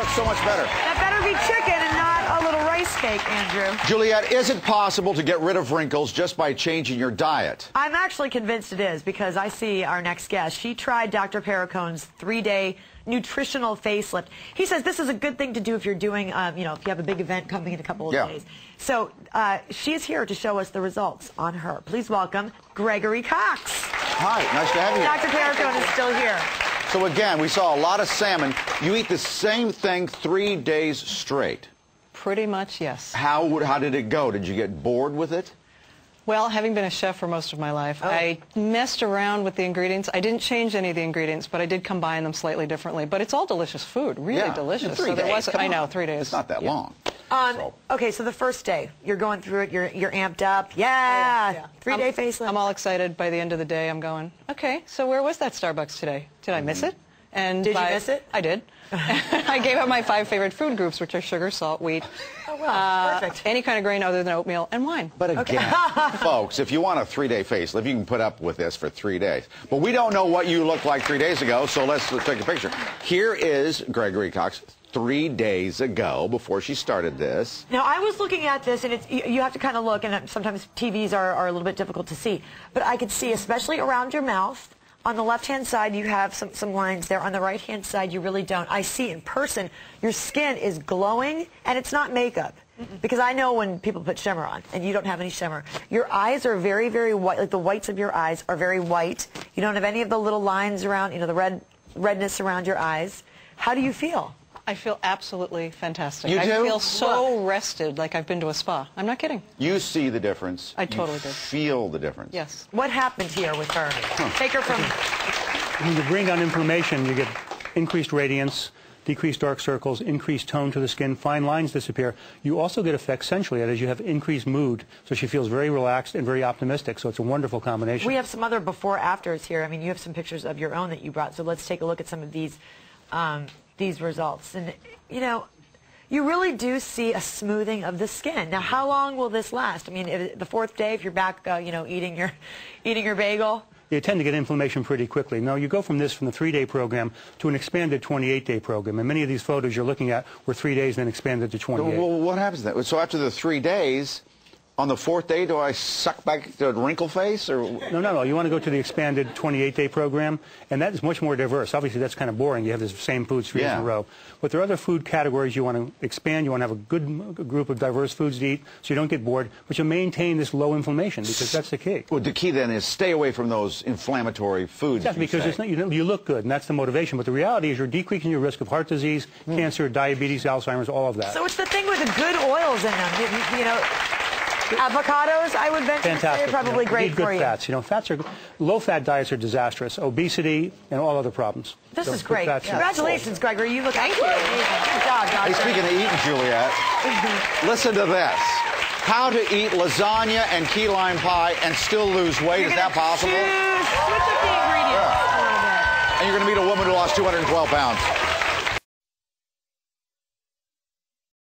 Looks so much better. That better be chicken and not a little rice cake, Andrew. Juliet, is it possible to get rid of wrinkles just by changing your diet? I'm actually convinced it is because I see our next guest. She tried Dr. Perricone's three-day nutritional facelift. He says this is a good thing to do if you're doing, um, you know, if you have a big event coming in a couple of Yeah. days. So uh, she is here to show us the results on her. Please welcome Gregory Cox. Hi, nice to have you. Dr. Perricone is still here. So again, we saw a lot of salmon. You eat the same thing three days straight. Pretty much, yes. How would, how did it go? Did you get bored with it? Well, having been a chef for most of my life, Oh. I messed around with the ingredients. I didn't change any of the ingredients, but I did combine them slightly differently. But it's all delicious food, really Yeah, in delicious. three so there days, was, come I on. know, three days. It's not that Yeah. long. Um, So- okay, so the first day, you're going through it, you're, you're amped up. Yeah, Yeah. three-day I'm- facelift. I'm all excited. By the end of the day, I'm going, okay, so where was that Starbucks today? Did I miss it? And Did you miss it? I did. I gave up my five favorite food groups, which are sugar, salt, wheat, oh, well, uh, perfect. any kind of grain other than oatmeal, and wine. But again, folks, if you want a three-day facelift, you can put up with this for three days. But we don't know what you looked like three days ago, so let's, let's take a picture. Here is Gregory Cox three days ago before she started this. Now, I was looking at this, and it's, you you have to kind of look, and sometimes TVs are, are a little bit difficult to see. But I could see, especially around your mouth, on the left-hand side, you have some, some lines there. On the right-hand side, you really don't. I see in person, your skin is glowing, and it's not makeup. Because I know when people put shimmer on, and you don't have any shimmer. Your eyes are very, very white, like the whites of your eyes are very white. You don't have any of the little lines around, you know, the red redness around your eyes. How do you feel? I feel absolutely fantastic. You I feel so rested, like I've been to a spa. I'm not kidding. You see the difference. I totally you do. feel the difference. Yes. What happened here with her? Take her from When you bring down inflammation, you get increased radiance, decreased dark circles, increased tone to the skin, fine lines disappear. You also get effects centrally as you have increased mood, so she feels very relaxed and very optimistic. So it's a wonderful combination. We have some other before afters here. I mean, you have some pictures of your own that you brought. So let's take a look at some of these um, these results. And you know, you really do see a smoothing of the skin. Now, how long will this last? I mean, if, the fourth day, if you're back, uh, you know, eating your eating your bagel. you tend to get inflammation pretty quickly. No, you go from this, from the three-day program, to an expanded 28-day program. And many of these photos you're looking at were three days, then expanded to 28. Well, what happens then? So after the three days, on the fourth day, do I suck back the wrinkle face? or? No, no, no. You want to go to the expanded 28-day program, and that is much more diverse. Obviously, that's kind of boring. You have the same foods three days in a row. But there are other food categories you want to expand. You want to have a good group of diverse foods to eat so you don't get bored, but you maintain this low inflammation because that's the key. Well, the key then is stay away from those inflammatory foods. That's you because it's not, you, you look good, and that's the motivation. But the reality is you're decreasing your risk of heart disease, hmm. cancer, diabetes, Alzheimer's, all of that. So it's the thing with the good oils in them. You, you know, avocados. I would venture to say Fantastic. are probably you know, great need good for you. fats. You know, fats are low-fat diets are disastrous. Obesity and all other problems. This So is great. fats in. Congratulations, Gregory. You look Thank you. Good job, Hey, speaking of eating, Juliet, mm-hmm. listen to this. How to eat lasagna and key lime pie and still lose weight. You're Is that possible? choose- switch up the ingredients a little bit. And you're going to meet a woman who lost 212 pounds.